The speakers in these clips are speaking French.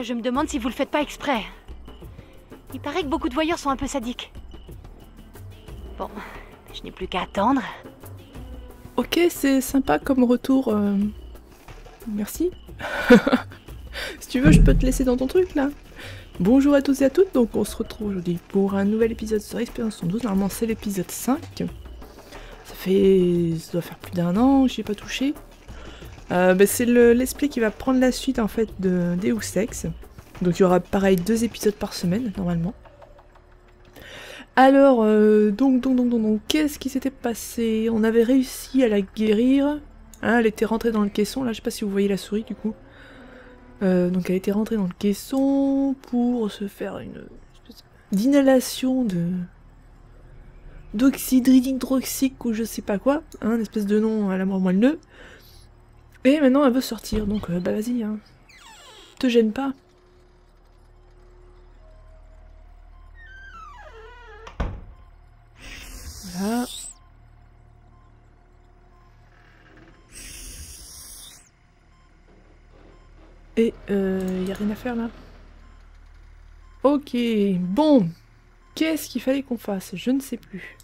Je me demande si vous le faites pas exprès. Il paraît que beaucoup de voyeurs sont un peu sadiques. Bon, je n'ai plus qu'à attendre. Ok, c'est sympa comme retour. euh, Merci. si tu veux, je peux te laisser dans ton truc là. Bonjour à tous et à toutes, donc on se retrouve aujourd'hui pour un nouvel épisode sur Expérience 12. Normalement, c'est l'épisode 5. Ça fait. Ça doit faire plus d'un an j'y ai pas touché. Euh, bah, c'est le- l'esprit qui va prendre la suite en fait de Deus Ex. Donc il y aura pareil deux épisodes par semaine normalement. Alors, euh, donc, donc, donc, donc, donc, qu'est-ce qui s'était passé? On avait réussi à la guérir. Hein, elle était rentrée dans le caisson. Là, je sais pas si vous voyez la souris du coup. Euh, donc, elle était rentrée dans le caisson pour se faire une espèce d'inhalation de d'oxyde hydroxique ou je sais pas quoi. Hein, une espèce de nom à la mort moelleux. Et maintenant, elle veut sortir. Donc, euh, bah vas-y. Hein. Te gêne pas. Voilà. Et euh, y a rien à faire là Ok, bon. Qu'est-ce qu'il fallait qu'on fasse? Je ne sais plus.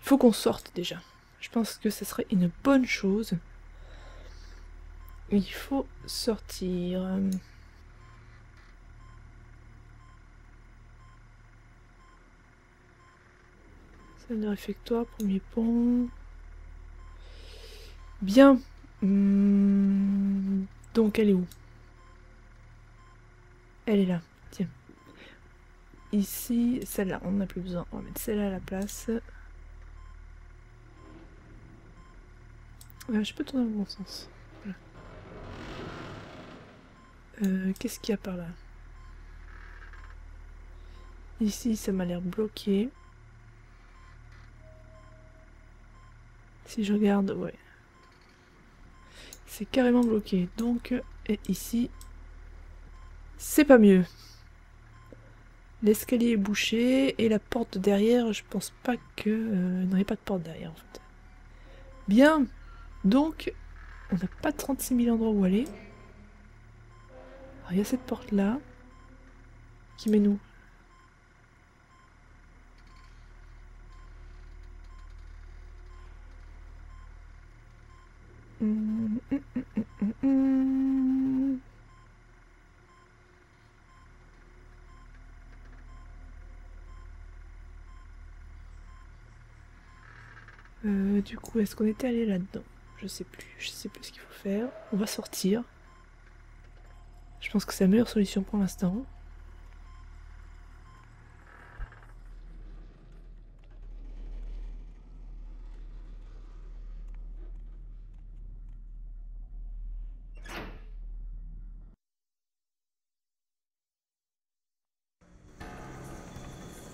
Il faut qu'on sorte déjà. Je pense que ce serait une bonne chose. Il faut sortir. Salle de réfectoire, premier pont. Bien. Hmm, Donc elle est où? Elle est là. Tiens. Ici, celle-là, on n'a plus besoin. On va mettre celle-là à la place. Euh, je peux tourner dans le bon sens. Voilà. Euh, Qu'est-ce qu'il y a par là Ici, ça m'a l'air bloqué. Si je regarde, ouais. C'est carrément bloqué. Donc, et ici, c'est pas mieux. L'escalier est bouché et la porte derrière, je pense pas que... euh, il n'y aurait pas de porte derrière en fait. Bien. Donc, on n'a pas 36 000 endroits où aller. Alors, il y a cette porte là. Qui hum, hum. Euh, du coup, est-ce qu'on était allé là-dedans? Je sais plus, je sais plus ce qu'il faut faire. On va sortir. Je pense que c'est la meilleure solution pour l'instant.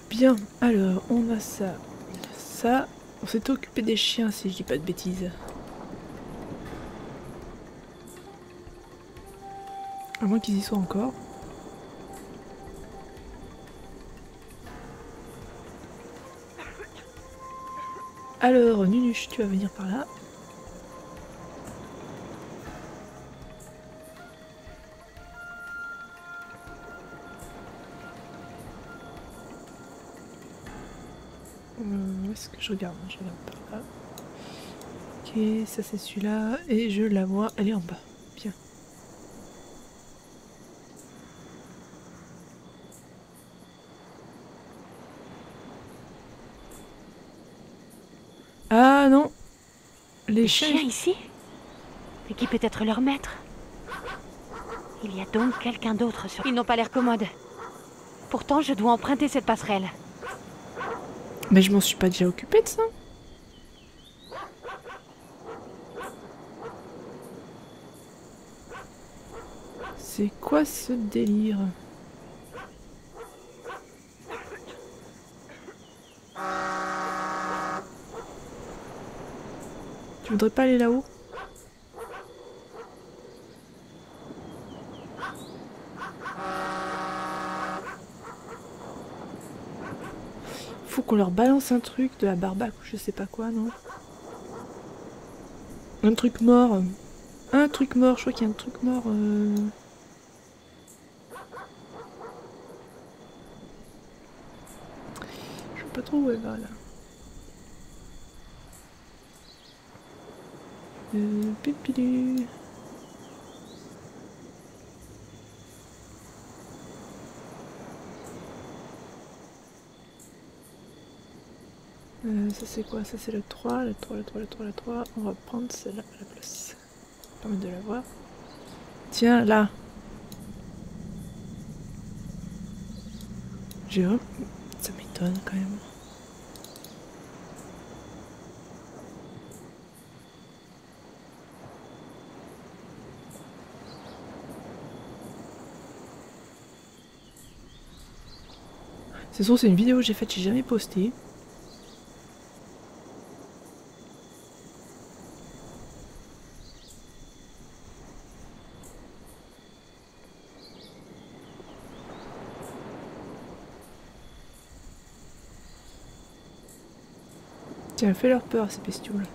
Bien, alors on a ça, ça. On s'était occupé des chiens si je dis pas de bêtises. À moins qu'ils y soient encore. Alors, Nunuche, tu vas venir par là. Hum, Est-ce que je regarde? Je regarde par là. Ok, ça c'est celui-là. Et je la vois, elle est en bas. Bien. Ah non Les chiens. chiens ici Mais qui peut être leur maître Il y a donc quelqu'un d'autre sur... Ils n'ont pas l'air commodes. Pourtant, je dois emprunter cette passerelle. Mais je m'en suis pas déjà occupée de ça C'est quoi ce délire? pas aller là-haut Faut qu'on leur balance un truc de la barbaque ou je sais pas quoi, non? Un truc mort. Un truc mort, je crois qu'il y a un truc mort. Euh. Je sais pas trop où elle va là. Euh, ça c'est quoi? Ça c'est le 3, le 3, le 3, le 3, le 3. On va prendre celle-là à la place. Permet de la voir. Tiens, là. J'ai. Ça m'étonne quand même. C'est sûr, c'est une vidéo que j'ai faite, j'ai jamais posté. Tiens, fais leur peur ces bestioles.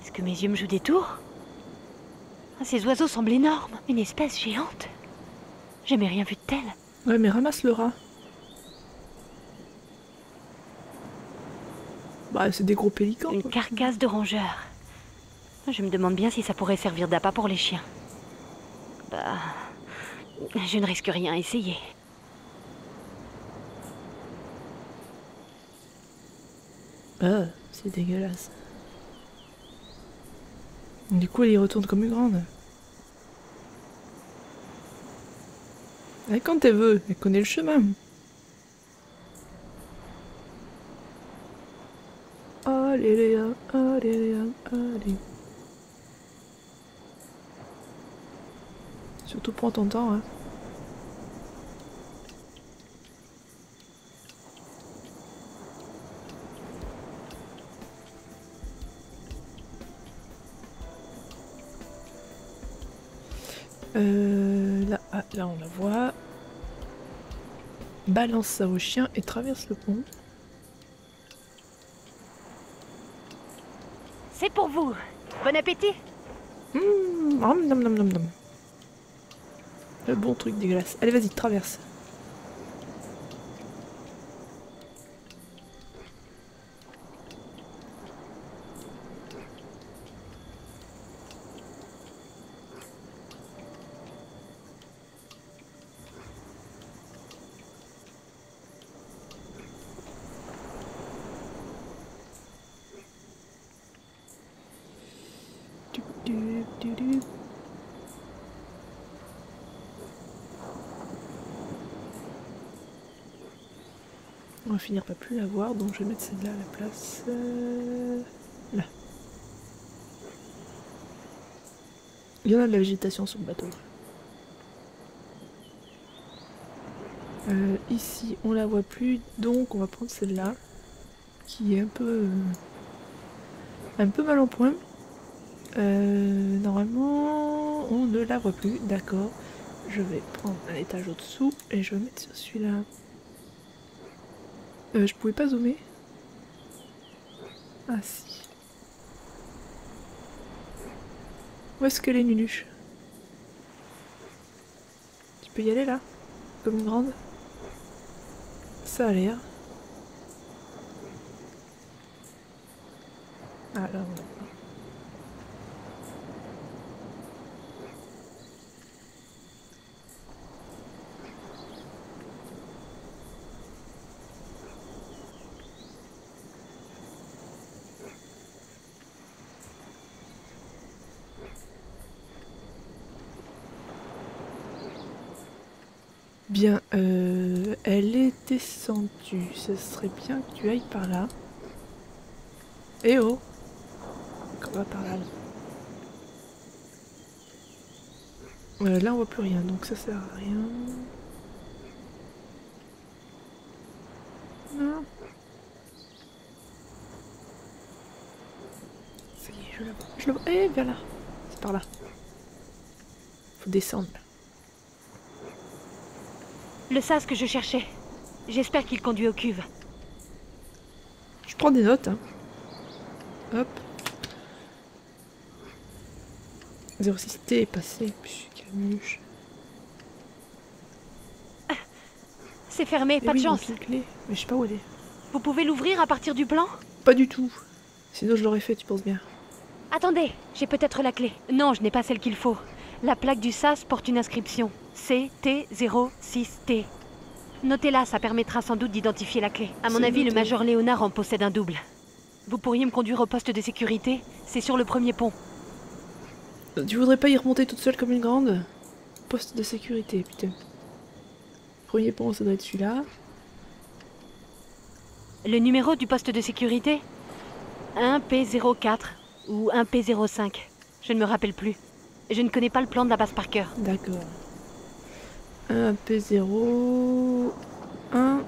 Est-ce que mes yeux me jouent des tours? Ces oiseaux semblent énormes. Une espèce géante. Jamais rien vu de tel. Ouais, mais ramasse le rat. Bah, c'est des gros pélicans. Une quoi. carcasse de rongeur. Je me demande bien si ça pourrait servir d'appât pour les chiens. Bah. Je ne risque rien à essayer. Ah, c'est dégueulasse. Du coup, elle y retourne comme une grande. Et quand elle veut, elle connaît le chemin. Allez, allez, allez. Surtout prends ton temps, hein. Euh, là, ah, là, on la voit. Balance ça au chien et traverse le pont. C'est pour vous. Bon appétit. Mmh, nom, nom, nom, nom, nom. Le bon truc dégueulasse. Allez, vas-y, traverse. Du, du, du, du. On va finir par plus la voir, donc je vais mettre celle-là à la place. euh, Là. Il y en a de la végétation sur le bateau. Euh, ici, on la voit plus, donc on va prendre celle-là, qui est un peu, euh, un peu mal en point. Normalement, on ne la voit plus, d'accord. Je vais prendre un étage au-dessous et je vais mettre sur celui-là. Euh, je pouvais pas zoomer. Ah si. Où est-ce qu'elle est, Nuluche Tu peux y aller là? Comme une grande? Ça a l'air. Ah l'a pas. Bien, euh, elle est descendue. Ce serait bien que tu ailles par là. Eh oh Qu'on va par là. Euh, là, on voit plus rien, donc ça sert à rien. Non. Ça y est, je la vois. Je la vois. Eh, viens là. C'est par là. Faut descendre. Le sas que je cherchais. J'espère qu'il conduit aux cuves. Je prends des notes. Hein. Hop. 06T est passé. Camuche. C'est fermé, Eh pas de chance. clé. Mais je sais pas où elle est. Vous pouvez l'ouvrir à partir du plan? Pas du tout. Sinon je l'aurais fait, tu penses bien. Attendez, j'ai peut-être la clé. Non, je n'ai pas celle qu'il faut. La plaque du SAS porte une inscription. CT06T. Notez-la, ça permettra sans doute d'identifier la clé. À mon avis, le. Major Léonard en possède un double. Vous pourriez me conduire au poste de sécurité C'est sur le premier pont. Tu voudrais pas y remonter toute seule comme une grande? Poste de sécurité, putain. Premier pont, ça doit être celui-là. Le numéro du poste de sécurité? 1P04 ou 1P05. Je ne me rappelle plus. Je ne connais pas le plan de la base par cœur. D'accord. 1 P0. 1.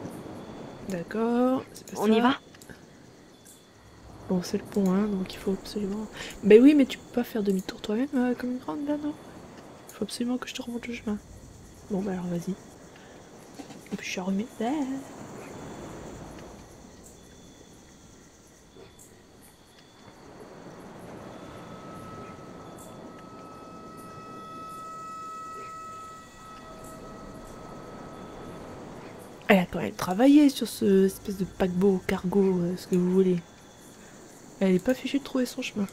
D'accord. On ça. y va? Bon, c'est le pont, hein, donc il faut absolument. Ben oui, mais tu peux pas faire demi-tour toi-même euh, comme une grande là, non Il faut absolument que je te remonte le chemin. Bon, bah alors vas-y. Et puis je suis arrumée. Ah. Elle a quand même travaillé sur ce espèce de paquebot, cargo, euh, ce que vous voulez. Elle est pas fichue de trouver son chemin.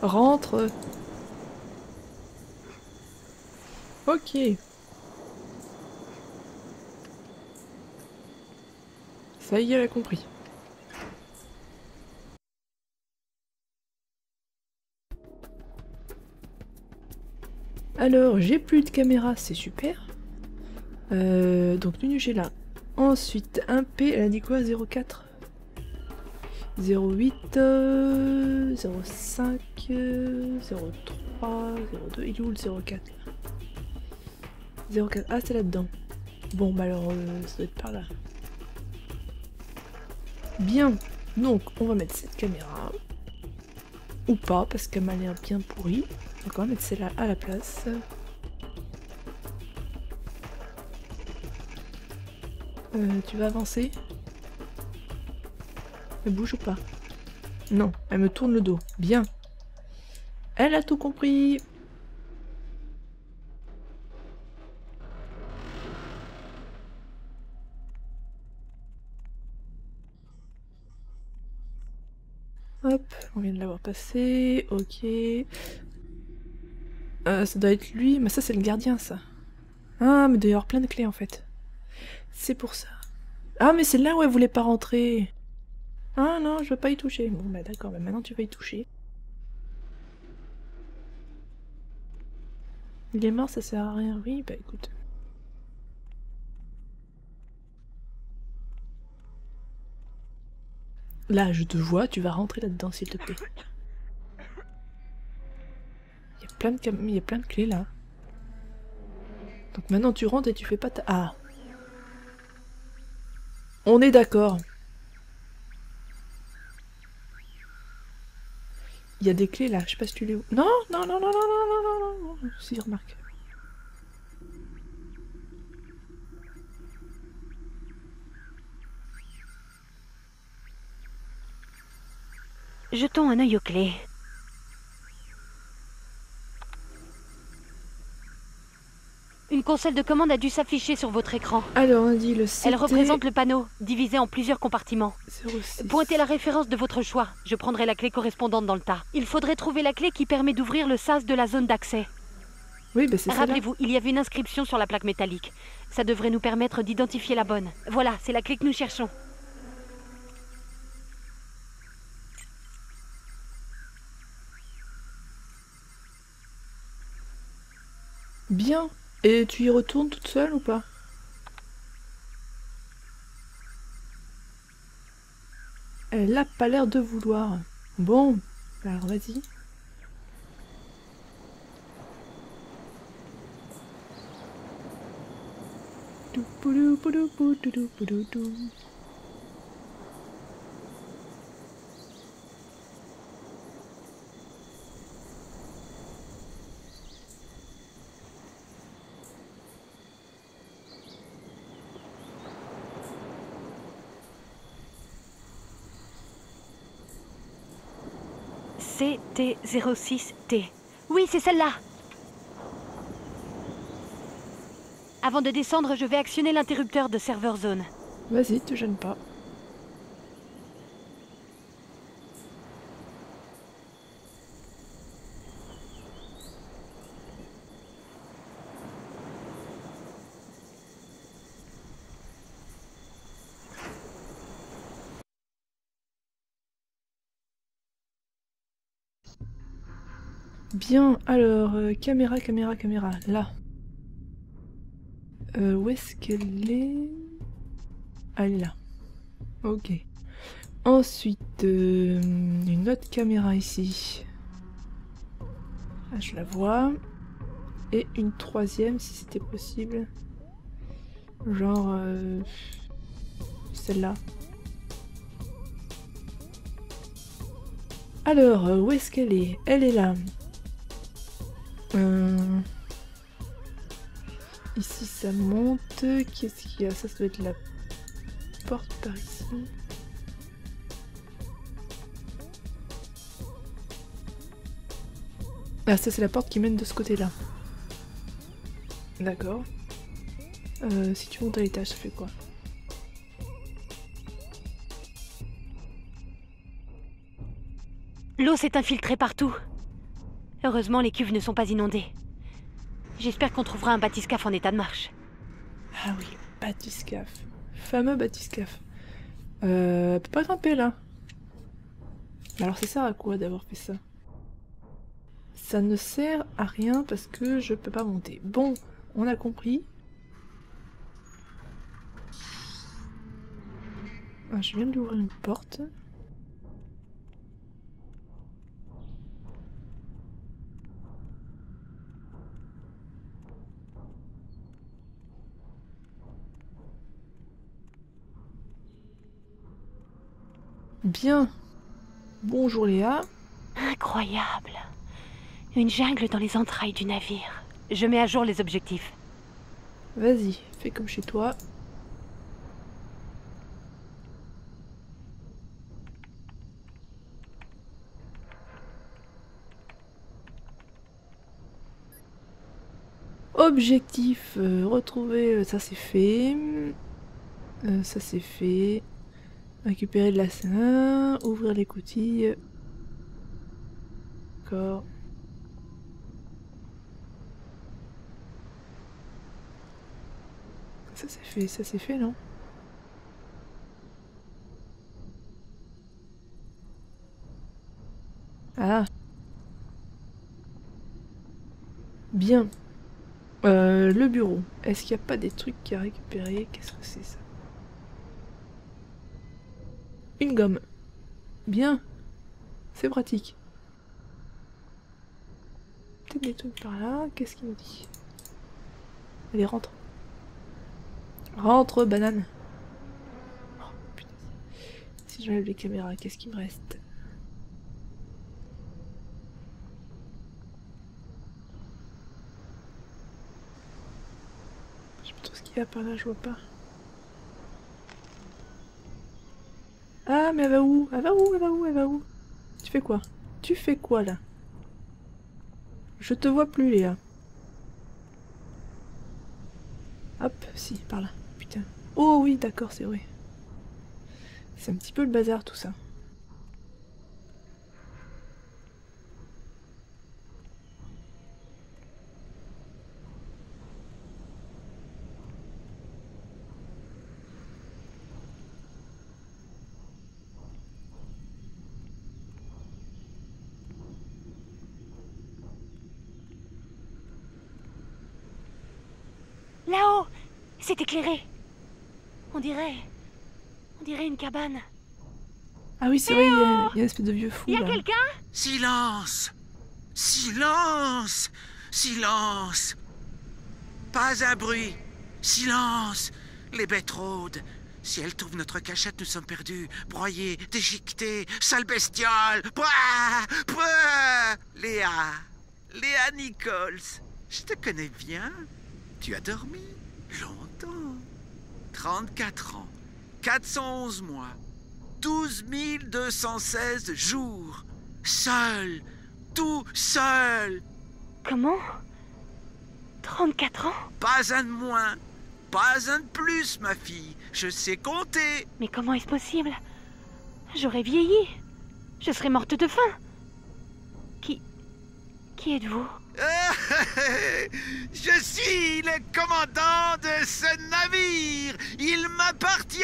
Rentre. Ok. Ça y est, elle a compris. Alors, j'ai plus de caméra, c'est super. Euh, donc, Nunu, j'ai là. Ensuite, 1P, elle a dit quoi? 04 08, euh, 05, euh, 03, 02. Il est où le 04 là 04, ah, c'est là-dedans. Bon, bah alors, euh, ça doit être par là. Bien, donc on va mettre cette caméra. Ou pas, parce qu'elle m'a l'air bien pourrie. On va mettre celle-là à la place. Euh, tu vas avancer? Elle bouge ou pas? Non, elle me tourne le dos. Bien. Elle a tout compris. On vient de l'avoir passé, ok. Euh, ça doit être lui, mais ça c'est le gardien ça. Ah, mais avoir plein de clés en fait. C'est pour ça. Ah, mais c'est là où elle voulait pas rentrer. Ah non, je veux pas y toucher. Bon, bah d'accord, bah maintenant tu vas y toucher. Il est mort, ça sert à rien. Oui, bah écoute. Là, je te vois, tu vas rentrer là-dedans, s'il te plaît. Il y a plein de cam- il y a plein de clés là. Donc maintenant tu rentres et tu fais pas ta. Ah. On est d'accord. Il y a des clés là, je sais pas si tu les. Non, non, non, non, non, non, non, non, non, non. Si, remarque. Jetons un œil aux clés. Une console de commande a dû s'afficher sur votre écran. Alors, on dit le Elle représente le panneau, divisé en plusieurs compartiments. 06. Pointez la référence de votre choix. Je prendrai la clé correspondante dans le tas. Il faudrait trouver la clé qui permet d'ouvrir le sas de la zone d'accès. Oui, bah c'est ça. Rappelez-vous, il y avait une inscription sur la plaque métallique. Ça devrait nous permettre d'identifier la bonne. Voilà, c'est la clé que nous cherchons. Bien. Et tu y retournes toute seule ou pas? Elle a pas l'air de vouloir. Bon, alors vas-y. CT06T. Oui, c'est celle-là. Avant de descendre, je vais actionner l'interrupteur de serveur zone. Vas-y, te gêne pas. Bien, alors, euh, caméra, caméra, caméra, là. Euh, où est-ce qu'elle est? Ah, Elle est là. Ok. Ensuite, euh, une autre caméra ici. Ah, je la vois. Et une troisième, si c'était possible. Genre... Celle-là. Alors, où est-ce qu'elle est? Elle est là. Euh, Ici, ça monte. Qu'est-ce qu'il y a? Ça, ça doit être la porte par ici. Ah, ça, c'est la porte qui mène de ce côté-là. D'accord. Euh, si tu montes à l'étage, ça fait quoi? L'eau s'est infiltrée partout. Heureusement, les cuves ne sont pas inondées. J'espère qu'on trouvera un bathyscaphe en état de marche. Ah oui, bathyscaphe. Fameux bathyscaphe. Euh, peut pas grimper là. Mais alors ça sert à quoi d'avoir fait ça? Ça ne sert à rien parce que je peux pas monter. Bon, on a compris. Ah, je viens de lui ouvrir une porte. Bien. Bonjour Léa. Incroyable. Une jungle dans les entrailles du navire. Je mets à jour les objectifs. Vas-y, fais comme chez toi. Objectif, euh, retrouver, euh, ça c'est fait. Euh, ça c'est fait. Récupérer de la scène, ouvrir les coutilles. D'accord. Ça c'est fait, ça c'est fait, non? Ah. Bien. Euh, le bureau. Est-ce qu'il n'y a pas des trucs à récupérer? Qu'est-ce que c'est ça? Une gomme. Bien. C'est pratique. Peut-être des trucs par là. Qu'est-ce qu'il me dit? Allez, rentre. Rentre, banane. Oh, putain. Si j'enlève les caméras, qu'est-ce qui me reste? Je sais pas trop ce qu'il y a par là, je vois pas. Ah, mais elle va où? Elle va où? Elle va où? Elle va où? Tu fais quoi? Tu fais quoi là? Je te vois plus, Léa. Hop, si, par là. Putain. Oh oui, d'accord, c'est vrai. C'est un petit peu le bazar tout ça. Là-haut C'est éclairé. On dirait. On dirait une cabane. Ah oui, c'est vrai, il y, a il y a une espèce de vieux fou Y a là. quelqu'un? Silence Silence Silence Pas un bruit Silence Les bêtes rôdent. Si elles trouvent notre cachette, nous sommes perdus, broyés, déchiquetés, sale bestiole Pouah Pouah Léa Léa Nichols Je te connais bien. Tu as dormi longtemps. 34 ans, 411 mois, 12 216 jours. Seul. Tout seul. Comment? 34 ans? Pas un de moins. Pas un de plus, ma fille. Je sais compter. Mais comment est-ce possible? J'aurais vieilli. Je serais morte de faim. Qui. Qui êtes-vous? Je suis le commandant de ce navire. Il m'appartient.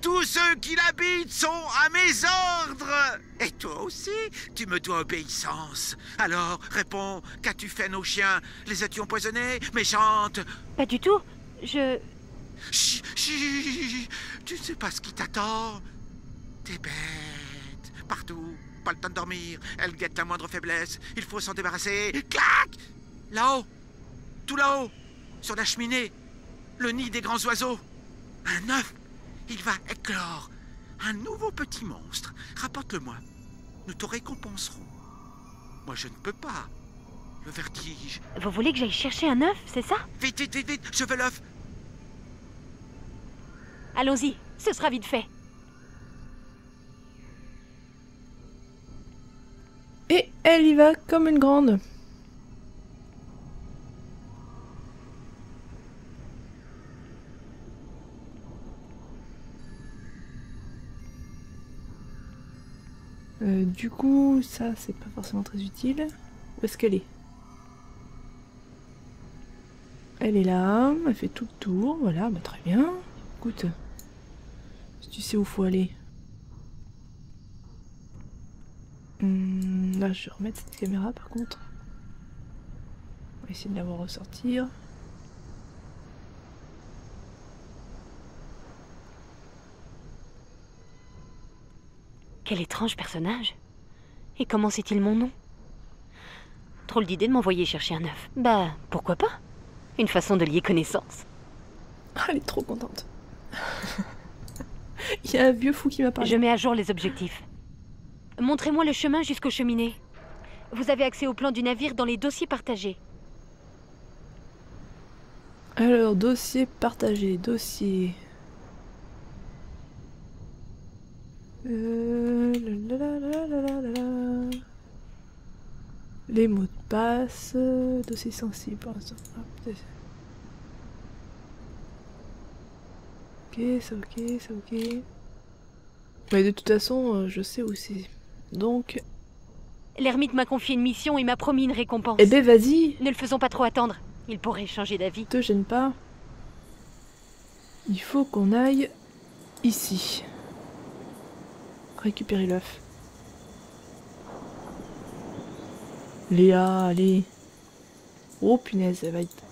Tous ceux qui l'habitent sont à mes ordres. Et toi aussi, tu me dois obéissance. Alors, réponds, qu'as-tu fait nos chiens? Les as-tu empoisonnés Méchante Pas du tout. Je. Chut, chut, tu sais pas ce qui t'attend? T'es bête. Partout. Pas le temps de dormir. Elle guette la moindre faiblesse. Il faut s'en débarrasser. Clac Là-haut. Tout là-haut. Sur la cheminée. Le nid des grands oiseaux. Un œuf. Il va éclore. Un nouveau petit monstre. Rapporte-le-moi. Nous te récompenserons. Moi, je ne peux pas. Le vertige. Vous voulez que j'aille chercher un œuf, c'est ça? Vite, vite, vite, vite. Je veux l'œuf. Allons-y, ce sera vite fait. Et elle y va comme une grande. Euh, du coup, ça, c'est pas forcément très utile. Où est-ce qu'elle est? Elle est là, elle fait tout le tour, voilà, bah très bien. Écoute, si tu sais où faut aller. Hum, là, je vais remettre cette caméra par contre. On va essayer de la voir ressortir. Quel étrange personnage. Et comment sait-il mon nom? Drôle d'idée de m'envoyer chercher un œuf. Bah, pourquoi pas? Une façon de lier connaissance. Ah, elle est trop contente. Il y a un vieux fou qui m'a parlé. Je mets à jour les objectifs. Montrez-moi le chemin jusqu'aux cheminées. Vous avez accès au plan du navire dans les dossiers partagés. Alors, dossier partagé, dossier. Euh. Les mots de passe, dossier sensible. Ok, c'est ok, c'est ok. Mais de toute façon, euh, je sais où c'est. Donc, L'ermite m'a confié une mission et m'a promis une récompense. eh ben vas-y, Ne le faisons pas trop attendre. Il pourrait changer d'avis. te gêne pas. Il faut qu'on aille ici. Récupérer l'œuf. Léa, allez. Oh punaise, elle va être.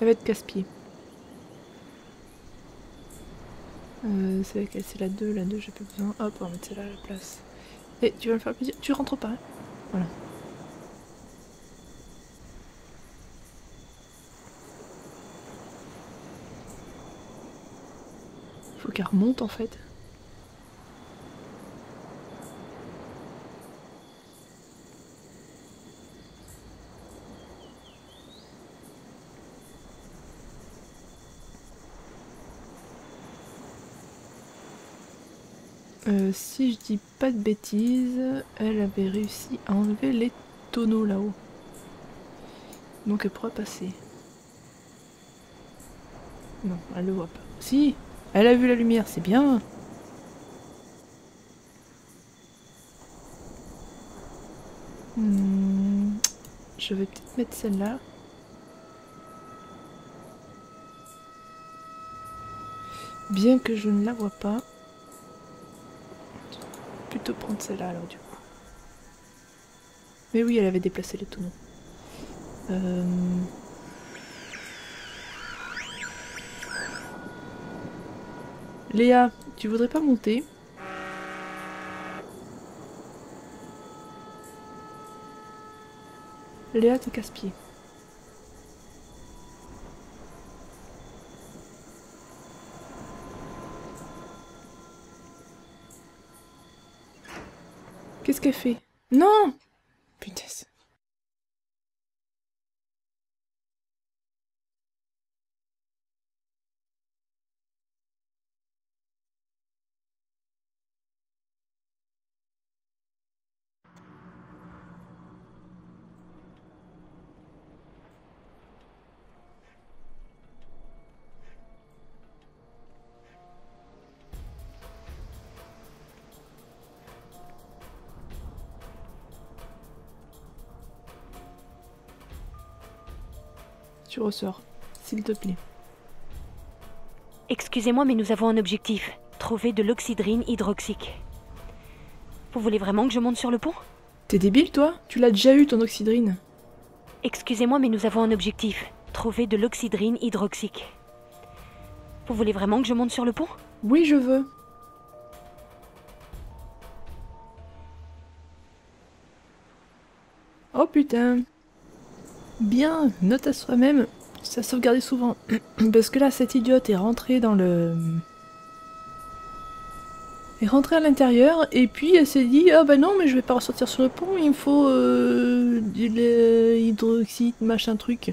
Elle va être casse-pied. Euh, c'est laquelle C'est la 2, la 2 j'ai plus besoin. Hop, on va mettre celle-là à la place. Et tu vas me faire plaisir. Tu rentres pas. hein voilà. Faut qu'elle remonte en fait. Euh, si je dis pas de bêtises, elle avait réussi à enlever les tonneaux là-haut. Donc elle pourra passer. Non, elle le voit pas. Si, elle a vu la lumière, c'est bien. Hmm, je vais peut-être mettre celle-là. Bien que je ne la vois pas. Prendre celle-là alors du coup. Mais oui, elle avait déplacé les tonneaux. Euh... Léa, tu voudrais pas monter? Léa, t'es casse-pied. Qu'est-ce qu'elle fait? Non tu ressors. S'il te plaît. Excusez-moi, mais nous avons un objectif. Trouver de l'oxydrine hydroxique. Vous voulez vraiment que je monte sur le pont? T'es débile, toi? Tu l'as déjà eu, ton oxydrine. Excusez-moi, mais nous avons un objectif. Trouver de l'oxydrine hydroxique. Vous voulez vraiment que je monte sur le pont? Oui, je veux. Oh putain. Bien, note à soi-même. Ça sauvegardait souvent. Parce que là, cette idiote est rentrée dans le... Est rentrée à l'intérieur et puis elle s'est dit ah bah non mais je vais pas ressortir sur le pont il me faut euh, du hydroxyde machin truc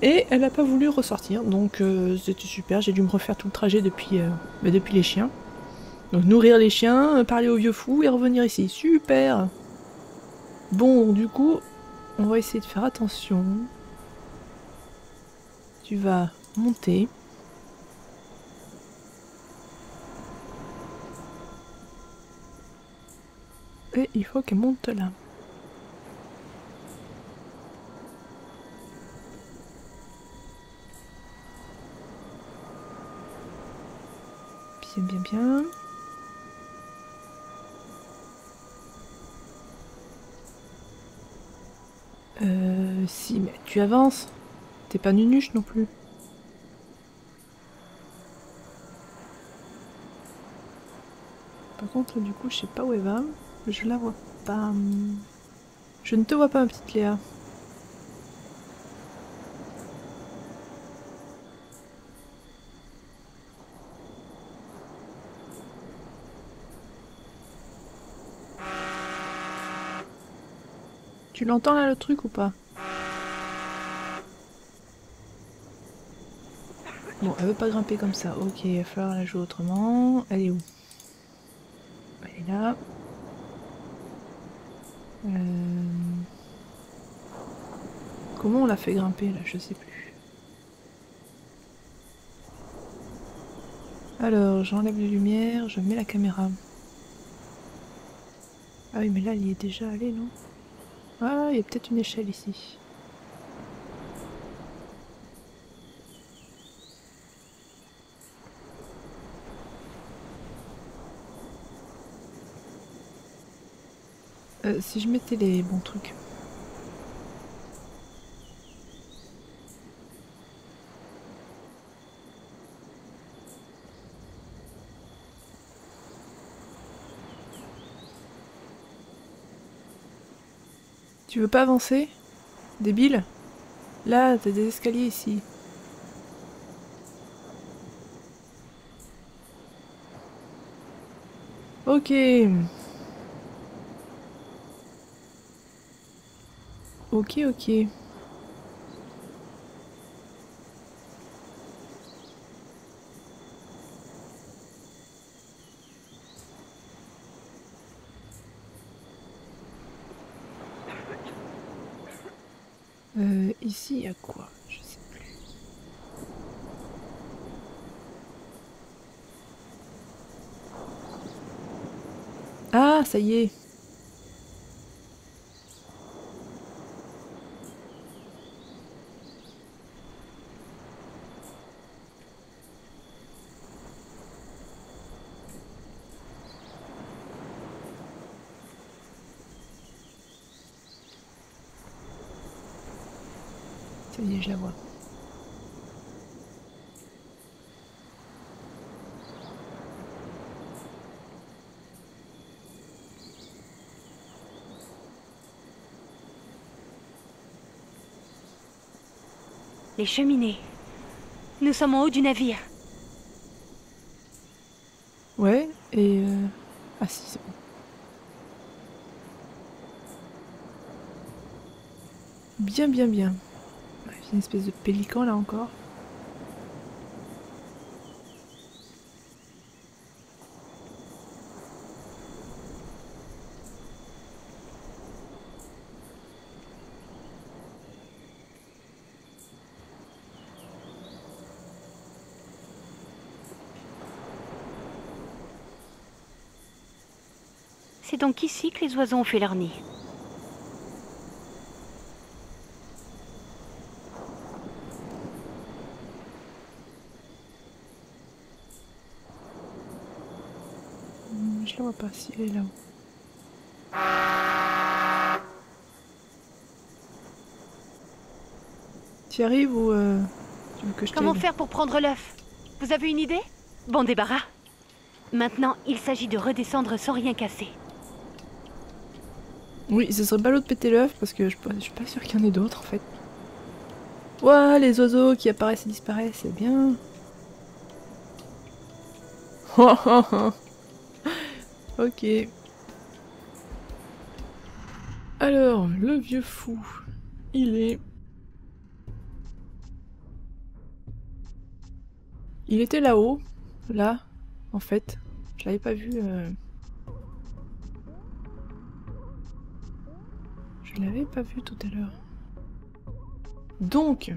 et elle a pas voulu ressortir donc euh, c'était super j'ai dû me refaire tout le trajet depuis euh, bah, depuis les chiens donc nourrir les chiens parler aux vieux fous et revenir ici super bon du coup on va essayer de faire attention tu vas monter Et il faut qu'elle monte là. Bien, bien, bien. Euh, si, mais tu avances. T'es pas nunuche non plus. Par contre, du coup, je sais pas où elle va. Je la vois pas. Je ne te vois pas, ma petite Léa. Tu l'entends là le truc ou pas Bon, elle veut pas grimper comme ça. Ok, il va falloir la jouer autrement. Elle est où Elle est là. Euh, Comment on l'a fait grimper là? Je sais plus. Alors, j'enlève les lumières, je mets la caméra. Ah oui, mais là, il y est déjà allé, non? Ah, il y a peut-être une échelle ici. Euh, si je mettais les bons trucs. Tu veux pas avancer Débile? Là, t'as des escaliers ici. Ok. Ok, ok. Euh, ici, il y a quoi Je sais plus. Ah, ça y est. Ça y est, je la vois. Les cheminées. Nous sommes en haut du navire. Ouais, et... Euh... Ah si, c'est bon. Bien, bien, bien. Ouais, c'est une espèce de pélican là encore. C'est donc ici que les oiseaux ont fait leur nid. Hmm, je le vois pas s'il est là-haut. T'y arrives ou euh, tu veux que je Comment faire pour prendre l'œuf? Vous avez une idée? Bon débarras. Maintenant, il s'agit de redescendre sans rien casser. Oui, ce serait ballot de péter l'œuf parce que je, je suis pas sûre qu'il y en ait d'autres en fait. Ouah, les oiseaux qui apparaissent et disparaissent, c'est bien. ok. Alors, le vieux fou, il est... Il était là-haut, là, en fait. Je l'avais pas vu. euh. Je l'avais pas vu tout à l'heure. Donc.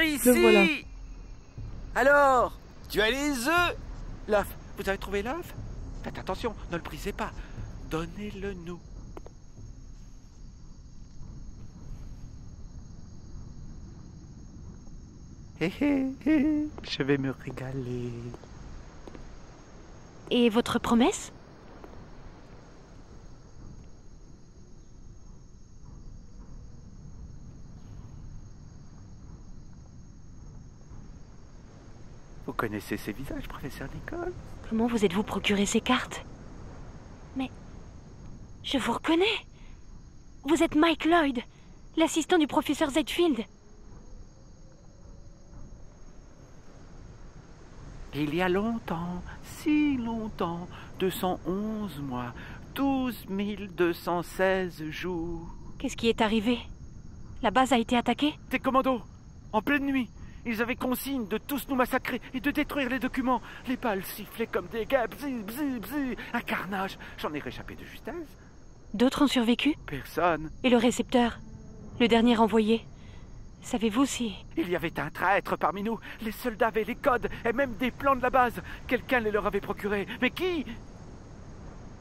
Par ici voilà. Alors Tu as les œufs L'œuf. Vous avez trouvé l'œuf? Faites attention, ne le brisez pas. Donnez-le nous. Hé hé hé, je vais me régaler. Et votre promesse? Connaissez ces visages, professeur Nicole Comment vous êtes-vous procuré ces cartes Mais... Je vous reconnais Vous êtes Mike Lloyd, l'assistant du professeur Zetfield. Il y a longtemps, si longtemps, 211 mois, 12 216 jours. Qu'est-ce qui est arrivé? La base a été attaquée? Des commandos, en pleine nuit, ils avaient consigne de tous nous massacrer et de détruire les documents. Les balles sifflaient comme des guêpes, bzi, bzi, bzi. Un carnage. J'en ai réchappé de justesse. D'autres ont survécu Personne. Et le récepteur Le dernier envoyé Savez-vous si... Il y avait un traître parmi nous. Les soldats avaient les codes et même des plans de la base. Quelqu'un les leur avait procurés. Mais qui?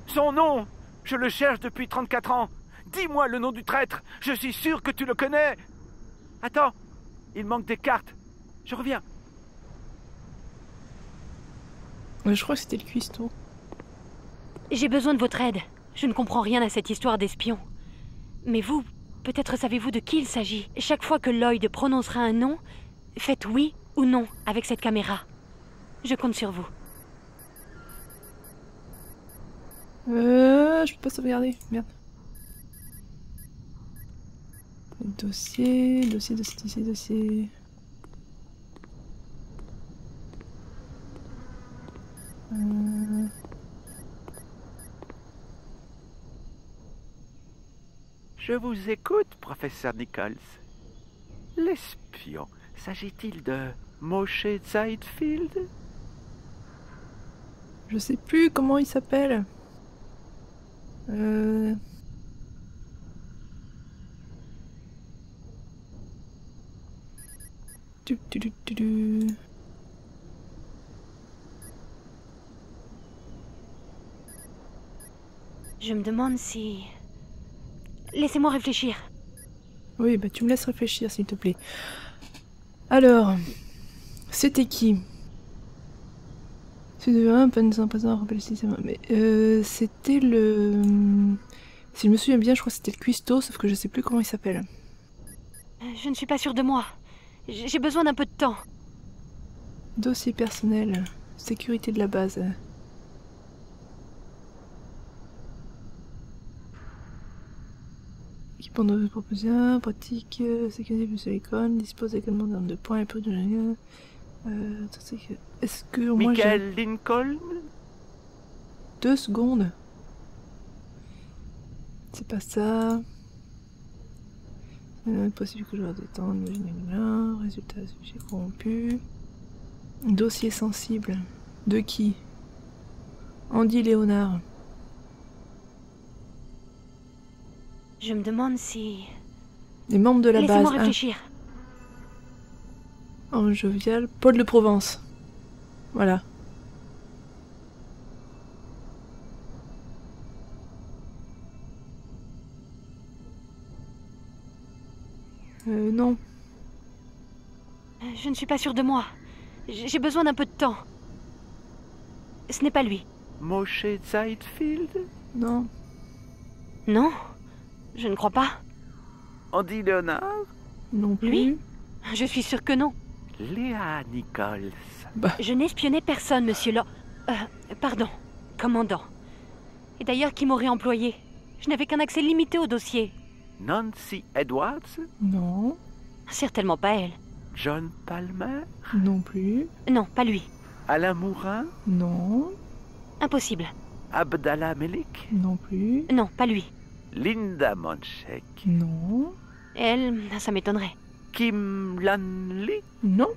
Son nom Je le cherche depuis 34 ans. Dis-moi le nom du traître. Je suis sûr que tu le connais. Attends, il manque des cartes. Je reviens. Ouais, je crois que c'était le cuistot. J'ai besoin de votre aide. Je ne comprends rien à cette histoire d'espion. Mais vous, peut-être savez-vous de qui il s'agit. Chaque fois que Lloyd prononcera un nom, faites oui ou non avec cette caméra. Je compte sur vous. Euh, je peux pas sauvegarder, merde. Dossier, dossier, dossier, dossier, dossier. Je vous écoute, professeur Nichols. L'espion, s'agit-il de Moshe Zeitfield je sais plus comment il s'appelle. Euh tu, tu. Je me demande si... Laissez-moi réfléchir. Oui, bah tu me laisses réfléchir s'il te plaît. Alors, c'était qui? Système. Mais euh, c'était le. Si je me souviens bien, je crois que c'était le cuistot, sauf que je sais plus comment il s'appelle. Euh, Je ne suis pas sûre de moi. J'ai besoin d'un peu de temps. Dossier personnel, sécurité de la base. Équipement de proposition, pratique, euh, sécurité plus l'icône, dispose également d'un de points et peu de euh, c'est Est-ce que moi j'ai Michael Lincoln? Deux secondes C'est pas ça. Euh, possible que je vais détendre, résultat sujet corrompu. Dossier sensible. De qui? Andy Léonard. Je me demande si... Les membres de la base. Laissez-moi hein. réfléchir. En jovial, Paul de Provence. Voilà. Euh, non. Je ne suis pas sûre de moi. J'ai j'ai besoin d'un peu de temps. Ce n'est pas lui. Moshe Zeitfield Non. Non? Je ne crois pas. Andy Leonard Non plus. Lui Je suis sûre que non. Léa Nichols Je n'espionnais personne, monsieur Lo... Euh, pardon, commandant. Et d'ailleurs, qui m'aurait employé? Je n'avais qu'un accès limité au dossier. Nancy Edwards Non. Certainement pas elle. John Palmer Non plus. Non, pas lui. Alain Mourin Non. Impossible. Abdallah Melik Non plus. Non, pas lui. Linda Monchek Non. Elle, ça m'étonnerait. Kim Lanley Non.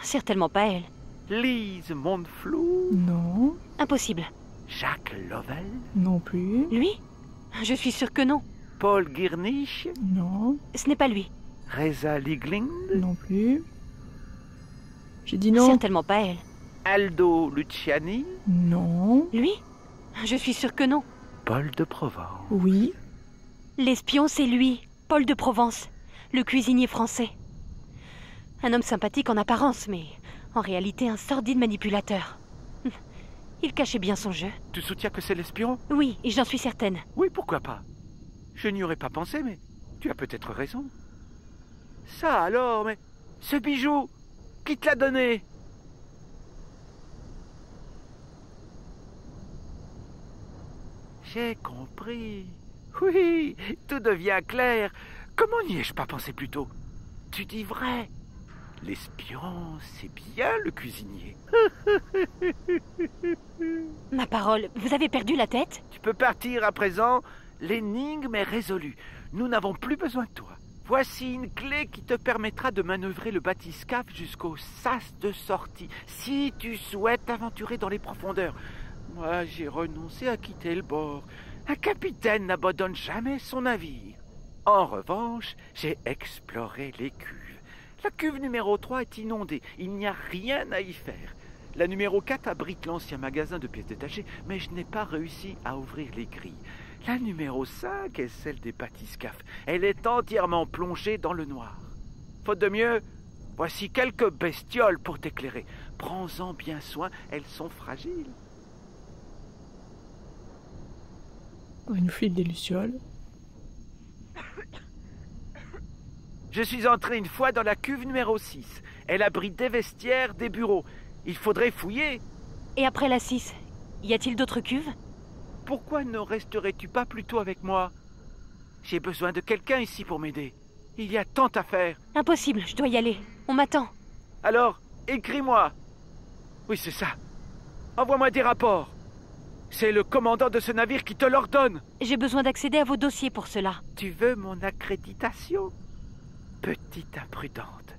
Certainement pas elle. Lise Montflou Non. Impossible. Jacques Lovell Non plus. Lui? Je suis sûre que non. Paul Girnich Non. Ce n'est pas lui. Reza Liegling Non plus. J'ai dit non. Certainement pas elle. Aldo Luciani Non. Lui? Je suis sûre que non. Paul de Provence Oui. L'espion, c'est lui, Paul de Provence, le cuisinier français. Un homme sympathique en apparence, mais en réalité un sordide manipulateur. Il cachait bien son jeu. Tu soutiens que c'est l'espion? Oui, et j'en suis certaine. Oui, pourquoi pas? Je n'y aurais pas pensé, mais tu as peut-être raison. Ça alors, mais ce bijou, qui te l'a donné? J'ai compris. Oui, tout devient clair. Comment n'y ai-je pas pensé plus tôt? Tu dis vrai. L'espion, c'est bien le cuisinier. Ma parole, vous avez perdu la tête? Tu peux partir à présent. L'énigme est résolue. Nous n'avons plus besoin de toi. Voici une clé qui te permettra de manœuvrer le bathyscaphe jusqu'au sas de sortie, si tu souhaites t'aventurer dans les profondeurs. Moi, j'ai renoncé à quitter le bord. Un capitaine n'abandonne jamais son navire. En revanche, j'ai exploré les cuves. La cuve numéro 3 est inondée. Il n'y a rien à y faire. La numéro 4 abrite l'ancien magasin de pièces détachées, mais je n'ai pas réussi à ouvrir les grilles. La numéro 5 est celle des bathyscaphes. Elle est entièrement plongée dans le noir. Faute de mieux, voici quelques bestioles pour t'éclairer. Prends-en bien soin, elles sont fragiles. Nous file des lucioles. Je suis entré une fois dans la cuve numéro 6. Elle abrite des vestiaires, des bureaux. Il faudrait fouiller. Et après la 6, y a-t-il d'autres cuves? Pourquoi ne resterais-tu pas plutôt avec moi? J'ai besoin de quelqu'un ici pour m'aider. Il y a tant à faire. Impossible, je dois y aller. On m'attend. Alors, écris-moi. Oui, c'est ça. Envoie-moi des rapports. C'est le commandant de ce navire qui te l'ordonne. J'ai besoin d'accéder à vos dossiers pour cela. Tu veux mon accréditation? Petite imprudente.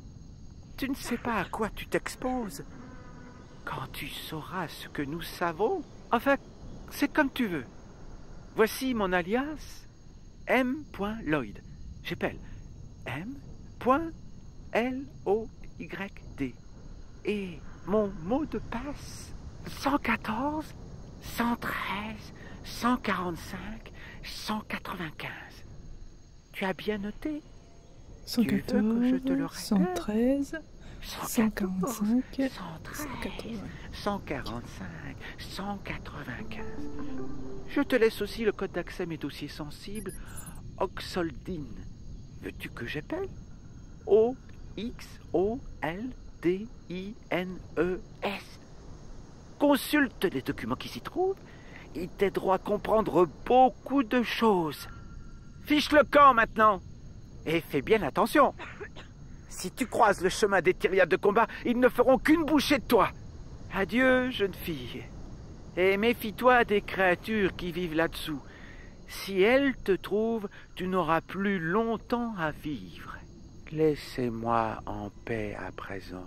Tu ne sais pas à quoi tu t'exposes. Quand tu sauras ce que nous savons, enfin, c'est comme tu veux. Voici mon alias, M. Lloyd. J'appelle M. L-O-Y-D. Et mon mot de passe, 114 113, 145, 195. Tu as bien noté Tu veux que je te le 114, répète 113, 145, 113, 145, 195. Je te laisse aussi le code d'accès mes dossiers sensibles, Oxoldine. Veux-tu que j'appelle? O-X-O-L-D-I-N-E-S. Consulte les documents qui s'y trouvent. Ils t'aideront à comprendre beaucoup de choses. Fiche le camp maintenant. Et fais bien attention. Si tu croises le chemin des tyriades de combat, ils ne feront qu'une bouchée de toi. Adieu, jeune fille. Et méfie-toi des créatures qui vivent là-dessous. Si elles te trouvent, tu n'auras plus longtemps à vivre. Laissez-moi en paix à présent.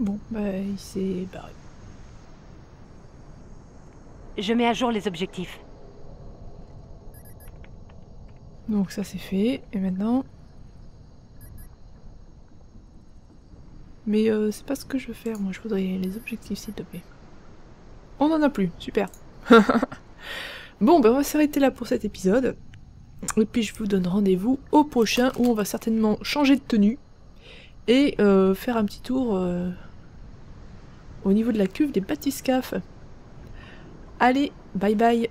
Bon, bah, il s'est barré. Je mets à jour les objectifs. Donc ça c'est fait. Et maintenant... Mais euh, c'est pas ce que je veux faire. Moi je voudrais les objectifs s'il te plaît. On en a plus. Super. bon ben on va s'arrêter là pour cet épisode. Et puis je vous donne rendez-vous au prochain où on va certainement changer de tenue. Et euh, faire un petit tour euh, au niveau de la cuve des bathyscaphes. Allez, bye bye